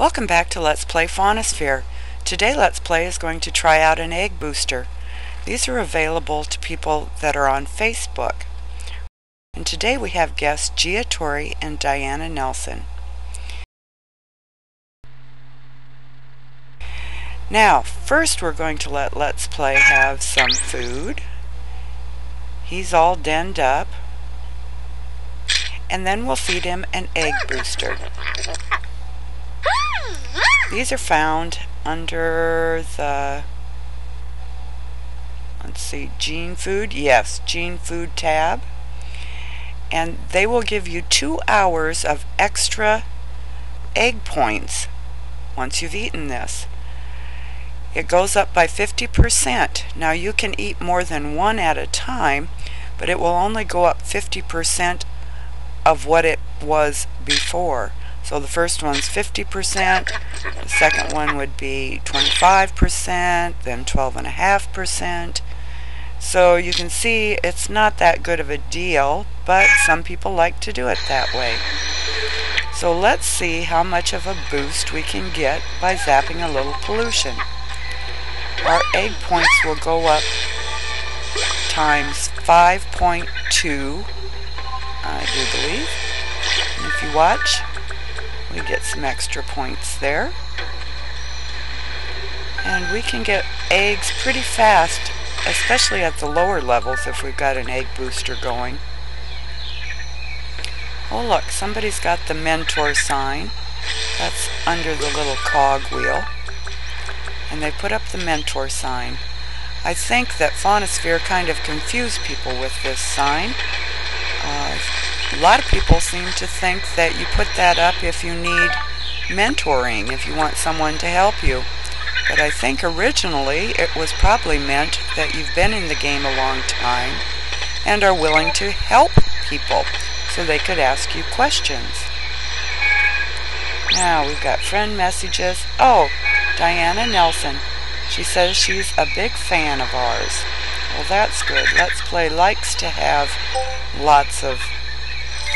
Welcome back to Let's Play Faunasphere. Today Let's Play is going to try out an egg booster. These are available to people that are on Facebook. And today we have guests Gia Torrey and Diana Nelson. Now, first we're going to let Let's Play have some food. He's all denned up. And then we'll feed him an egg booster. These are found under the, let's see, Gene Food. Yes, Gene Food tab. And they will give you two hours of extra egg points once you've eaten this. It goes up by 50%. Now you can eat more than one at a time, but it will only go up 50% of what it was before. So the first one's 50%, the second one would be 25%, then 12.5%. So you can see it's not that good of a deal, but some people like to do it that way. So let's see how much of a boost we can get by zapping a little pollution. Our egg points will go up times 5.2, I do believe. And if you watch, we get some extra points there. And we can get eggs pretty fast, especially at the lower levels if we've got an egg booster going. Oh look, somebody's got the mentor sign. That's under the little cog wheel. And they put up the mentor sign. I think that Faunasphere kind of confused people with this sign. Uh, a lot of people seem to think that you put that up if you need mentoring, if you want someone to help you. But I think originally it was probably meant that you've been in the game a long time and are willing to help people so they could ask you questions. Now we've got friend messages. Oh, Diana Nelson. She says she's a big fan of ours. Well, that's good. Let's Play likes to have lots of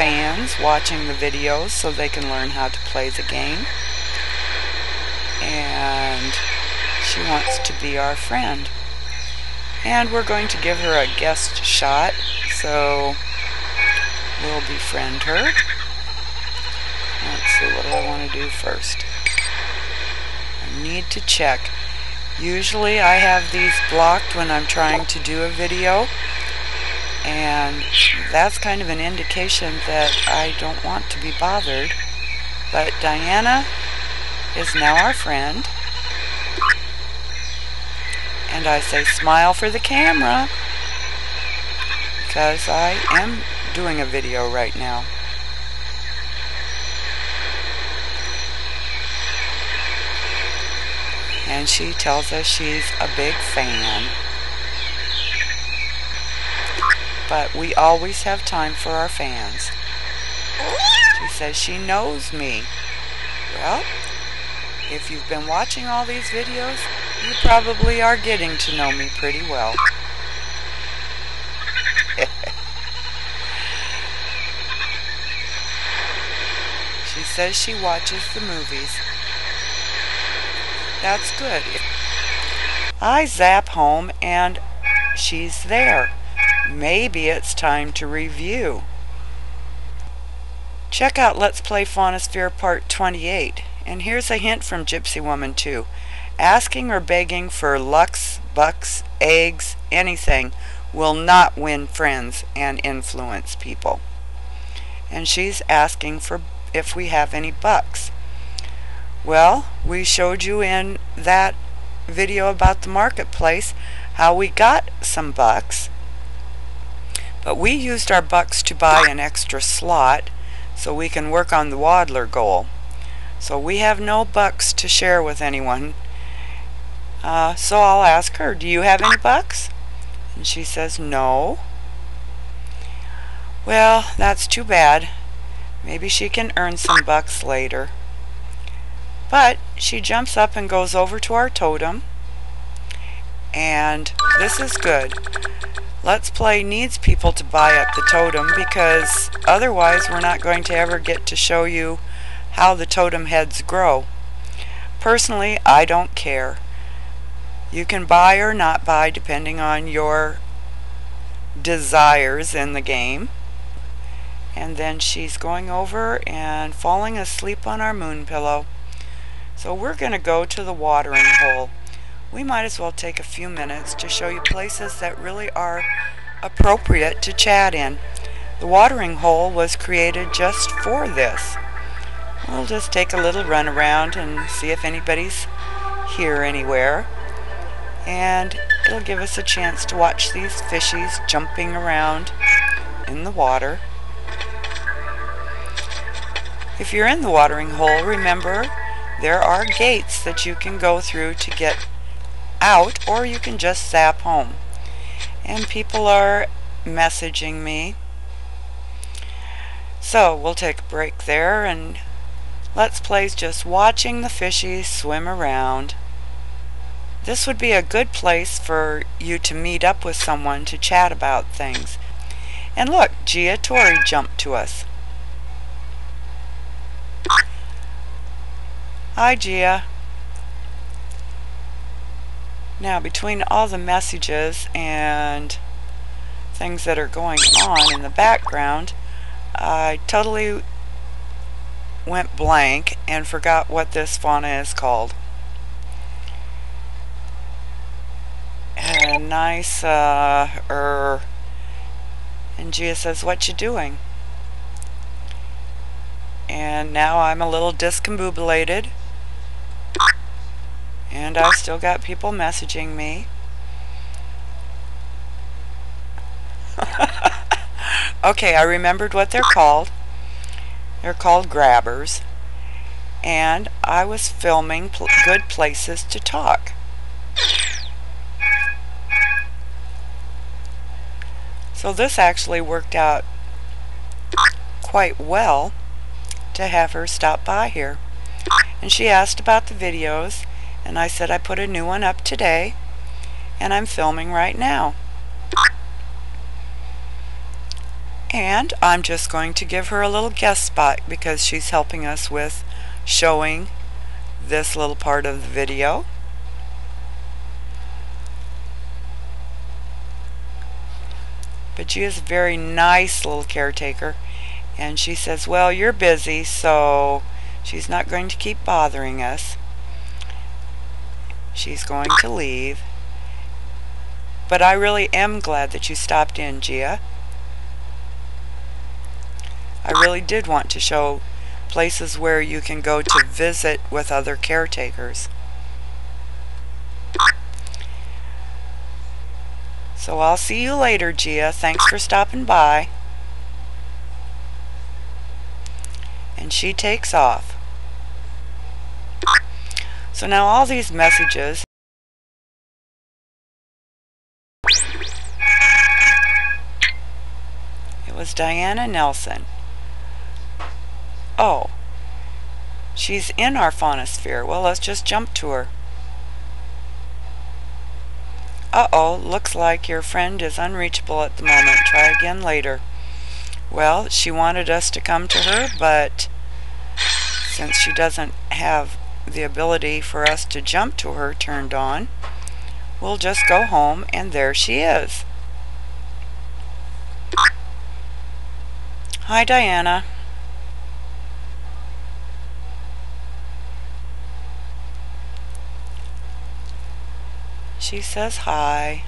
fans watching the videos so they can learn how to play the game. And she wants to be our friend. And we're going to give her a guest shot, so we'll befriend her. Let's see, what do I want to do first? I need to check. Usually I have these blocked when I'm trying to do a video and that's kind of an indication that I don't want to be bothered. But Diana is now our friend. And I say smile for the camera because I am doing a video right now. And she tells us she's a big fan. But we always have time for our fans. She says she knows me. Well, if you've been watching all these videos, you probably are getting to know me pretty well. she says she watches the movies. That's good. I zap home and she's there. Maybe it's time to review. Check out Let's Play Faunasphere Part 28, and here's a hint from Gypsy Woman Too. Asking or begging for Lux, Bucks, eggs, anything will not win friends and influence people. And she's asking for if we have any bucks. Well, we showed you in that video about the marketplace how we got some bucks but we used our bucks to buy an extra slot so we can work on the Waddler goal. So we have no bucks to share with anyone. Uh, so I'll ask her, do you have any bucks? And she says, no. Well, that's too bad. Maybe she can earn some bucks later. But she jumps up and goes over to our totem. And this is good. Let's Play needs people to buy up the totem because otherwise we're not going to ever get to show you how the totem heads grow. Personally, I don't care. You can buy or not buy depending on your desires in the game. And then she's going over and falling asleep on our moon pillow. So we're going to go to the watering hole. We might as well take a few minutes to show you places that really are appropriate to chat in. The watering hole was created just for this. We'll just take a little run around and see if anybody's here anywhere. And it'll give us a chance to watch these fishies jumping around in the water. If you're in the watering hole, remember there are gates that you can go through to get out or you can just zap home. And people are messaging me. So we'll take a break there and Let's Play's just watching the fishies swim around. This would be a good place for you to meet up with someone to chat about things. And look, Gia Tori jumped to us. Hi, Gia. Now, between all the messages and things that are going on in the background, I totally went blank and forgot what this fauna is called. And nice, uh, er, and Gia says, what you doing? And now I'm a little discombobulated and I've still got people messaging me. okay, I remembered what they're called. They're called grabbers. And I was filming pl good places to talk. So this actually worked out quite well to have her stop by here. And she asked about the videos and I said I put a new one up today and I'm filming right now. And I'm just going to give her a little guest spot because she's helping us with showing this little part of the video. But she is a very nice little caretaker and she says, well, you're busy, so she's not going to keep bothering us. She's going to leave. But I really am glad that you stopped in, Gia. I really did want to show places where you can go to visit with other caretakers. So I'll see you later, Gia. Thanks for stopping by. And she takes off. So now all these messages It was Diana Nelson. Oh, she's in our Faunasphere. Well, let's just jump to her. Uh-oh, looks like your friend is unreachable at the moment. Try again later. Well, she wanted us to come to her, but since she doesn't have the ability for us to jump to her turned on, we'll just go home and there she is. Hi Diana. She says hi.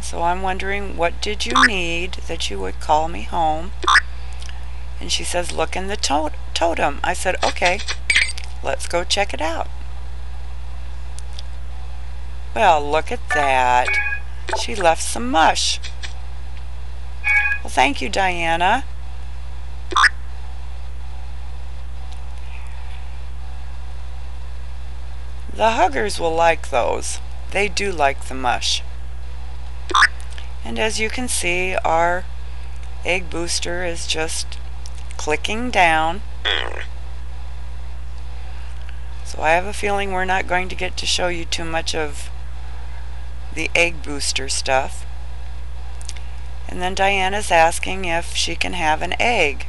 So I'm wondering what did you need that you would call me home? And she says, look in the to totem. I said, okay, let's go check it out. Well, look at that. She left some mush. Well, thank you, Diana. The huggers will like those. They do like the mush. And as you can see, our egg booster is just clicking down. So I have a feeling we're not going to get to show you too much of the egg booster stuff. And then Diana's asking if she can have an egg.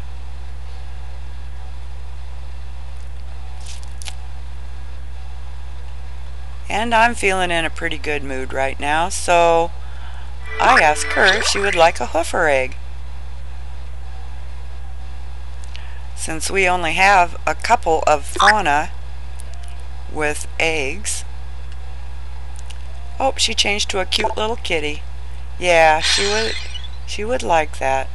And I'm feeling in a pretty good mood right now, so I ask her if she would like a hoofer egg. Since we only have a couple of fauna with eggs. Oh, she changed to a cute little kitty. Yeah, she would she would like that.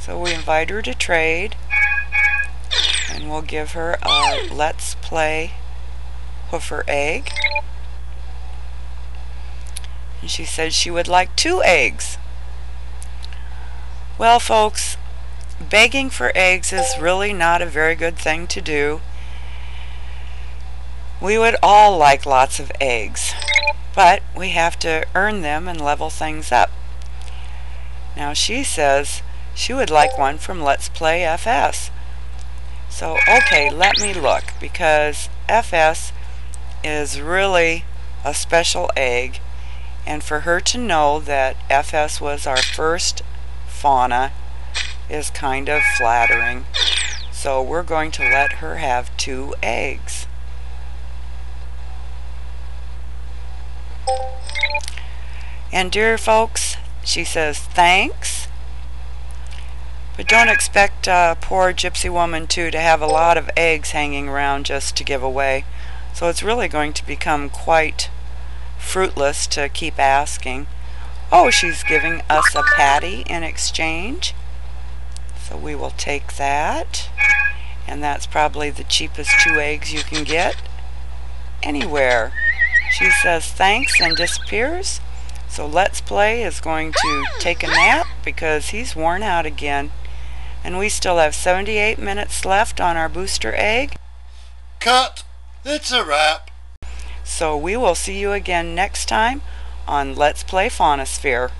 So we invite her to trade and we'll give her a let's play hoofer egg. And she said she would like two eggs. Well, folks, begging for eggs is really not a very good thing to do. We would all like lots of eggs, but we have to earn them and level things up. Now she says she would like one from Let's Play FS. So, okay, let me look because FS is really a special egg and for her to know that FS was our first fauna is kind of flattering. So we're going to let her have two eggs. And dear folks, she says thanks. But don't expect uh, poor gypsy woman too to have a lot of eggs hanging around just to give away. So it's really going to become quite fruitless to keep asking. Oh, she's giving us a patty in exchange. So we will take that. And that's probably the cheapest two eggs you can get anywhere. She says thanks and disappears. So Let's Play is going to take a nap because he's worn out again. And we still have 78 minutes left on our booster egg. Cut! It's a wrap. So we will see you again next time on Let's Play Faunasphere.